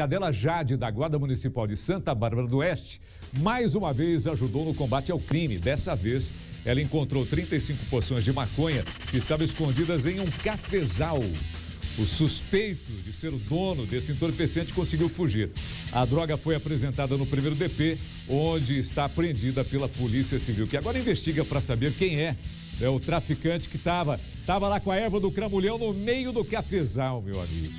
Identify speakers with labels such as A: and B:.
A: Cadela Jade, da Guarda Municipal de Santa Bárbara do Oeste, mais uma vez ajudou no combate ao crime. Dessa vez, ela encontrou 35 poções de maconha que estavam escondidas em um cafezal. O suspeito de ser o dono desse entorpecente conseguiu fugir. A droga foi apresentada no primeiro DP, onde está apreendida pela Polícia Civil, que agora investiga para saber quem é. É o traficante que estava tava lá com a erva do cramulhão no meio do cafezal, meu amigo.